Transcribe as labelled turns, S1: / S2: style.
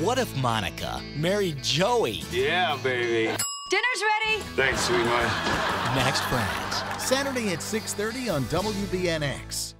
S1: What if Monica married Joey?
S2: Yeah, baby.
S3: Dinner's ready.
S2: Thanks, sweetheart.
S1: Next Friends.
S4: Saturday at 6:30 on WBNX.